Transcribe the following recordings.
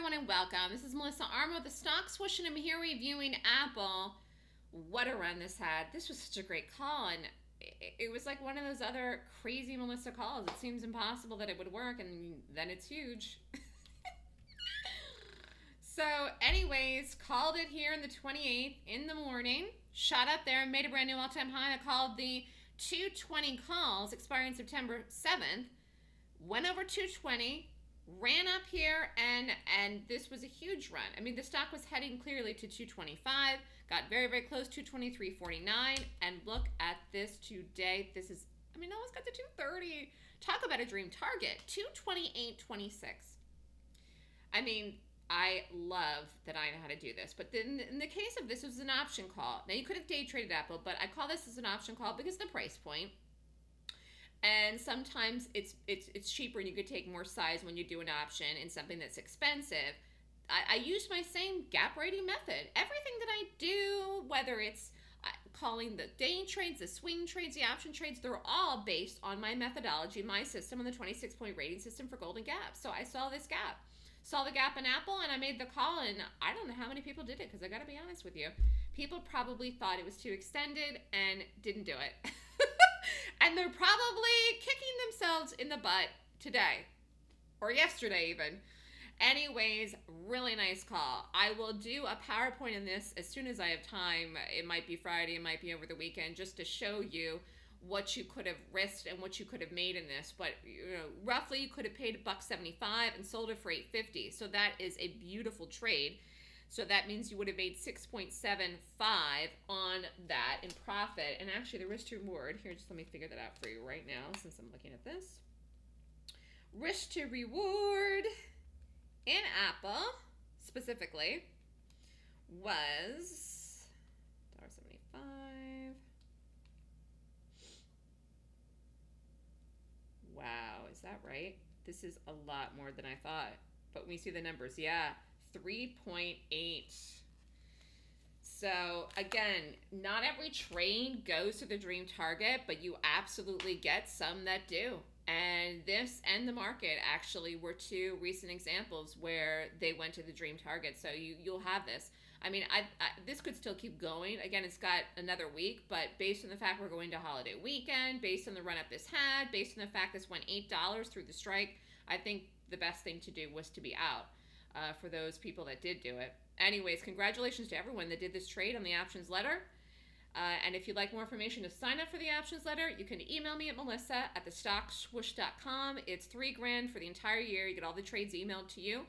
everyone, and welcome. This is Melissa Armo with the Stock Swoosh, and I'm here reviewing Apple. What a run this had. This was such a great call, and it was like one of those other crazy Melissa calls. It seems impossible that it would work, and then it's huge. so, anyways, called it here in the 28th in the morning, shot up there and made a brand new all time high. I called the 220 calls expiring September 7th, went over 220 ran up here and and this was a huge run. I mean, the stock was heading clearly to 225, got very very close to 23.49 and look at this today. This is I mean, almost got to 230. Talk about a dream target. 228.26. I mean, I love that I know how to do this. But then in the case of this, it was an option call. Now you could have day traded Apple, but I call this as an option call because the price point and sometimes it's it's it's cheaper and you could take more size when you do an option in something that's expensive. I, I use my same gap rating method. Everything that i do whether it's uh, calling the day trades the swing trades the option trades they're all based on my methodology my system and the 26 point rating system for golden gap. So i saw this gap. Saw the gap in apple and i made the call and i don't know how many people did it because i gotta be honest with you. People probably thought it was too extended and didn't do it and they're probably kicking themselves in the butt today or yesterday, even. Anyways, really nice call. I will do a PowerPoint in this as soon as I have time. It might be Friday, it might be over the weekend, just to show you what you could have risked and what you could have made in this. But you know, roughly you could have paid a buck seventy-five and sold it for eight fifty. So that is a beautiful trade. So that means you would have made 6.75 on that in profit. And actually, the risk to reward here, just let me figure that out for you right now since I'm looking at this. Risk to reward in Apple specifically was $1.75. Wow, is that right? This is a lot more than I thought. But we see the numbers, yeah. 3.8. So again, not every train goes to the dream target, but you absolutely get some that do. And this and the market actually were two recent examples where they went to the dream target. So you you'll have this. I mean, I, I, this could still keep going. Again, it's got another week, but based on the fact we're going to holiday weekend, based on the run up this had, based on the fact this went eight dollars through the strike, I think the best thing to do was to be out uh, for those people that did do it. Anyways, congratulations to everyone that did this trade on the options letter. Uh, and if you'd like more information to sign up for the options letter, you can email me at melissa at thestockswoosh.com. It's three grand for the entire year. You get all the trades emailed to you.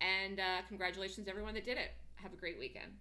And uh, congratulations everyone that did it. Have a great weekend.